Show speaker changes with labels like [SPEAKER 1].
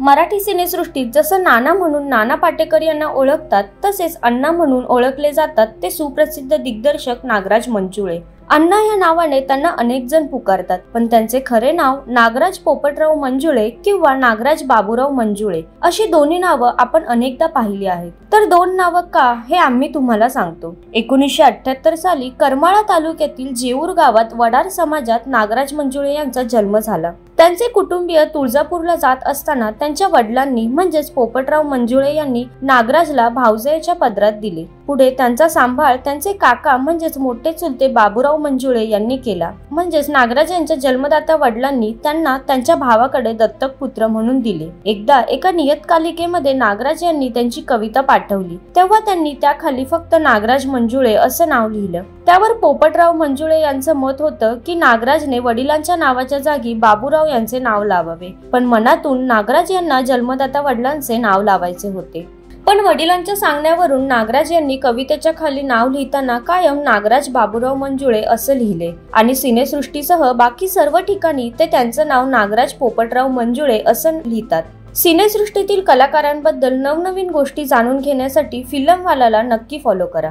[SPEAKER 1] मराठी सिनेसृष्टीत जसं नाना म्हणून नाना पाटेकर यांना ओळखतात तसेच अण्णा म्हणून ओळखले जातात ते सुप्रसिद्ध दिग्दर्शक नागराज मंजुळे अण्णा या नावाने त्यांना अनेक जण पुकारतात पण त्यांचे खरे नाव नागराज पोपटराव मंजुळे किंवा नागराज बाबूराव मंजुळे. अशी दोन्ही नावं आपण अनेकदा पाहिली आहेत. तर दोन नावं का हे आम्ही तुम्हाला सांगतो. एकोणीसशे अठ्याहत्तर साली करमाळा तालुक्यातील जेऊर गावात वडार समाजात नागराज मंजुळे यांचा जन्म झाला. त्यांचे कुटुंबीय तुळजापूरला जात असताना त्यांच्या वडिलांनी म्हणजेच पोपटराव मंजुळे यांनी नागराजला भावजयाच्या पदरात दिले. पुढे त्यांचा सांभाळ त्यांचे काका म्हणजेच मोठे चुलते बाबूराव मंजुळे यांनी केला. म्हणजेच नागराज यांच्या जन्मदाता वडिलांनी त्यांना त्यांच्या भावाकडे दत्तक पुत्र म्हणून दिले. एकदा एका नियतकालिकेमध्ये नागराज यांनी त्यांची कविता पाठवली. तेव्हा त्यांनी त्याखाली फक्त नागराज मंजुळे असं नाव लिहिलं. त्यावर पोपटराव मंजुळे यांचं मत होतं की नागराजने वडिलांच्या नावाच्या जागी बाबूराव यांचे नाव लावावे. पण मनातून नागराज यांना जन्मदाता वडिलांचे नाव लावायचे होते. पण वडिलांच्या सांगण्यावरून नागराज यांनी कवितेच्या खाली नाव लिहिताना कायम नागराज बाबूराव मंजुळे असं लिहिले. आणि सिनेसृष्टीसह बाकी सर्व ठिकाणी ते त्यांचं नाव नागराज पोपटराव मंजुळे असं लिहितात. सिनेसृष्टीतील कलाकारांबद्दल नवनवीन गोष्टी जाणून घेण्यासाठी फिल्मवालाला नक्की फॉलो करा.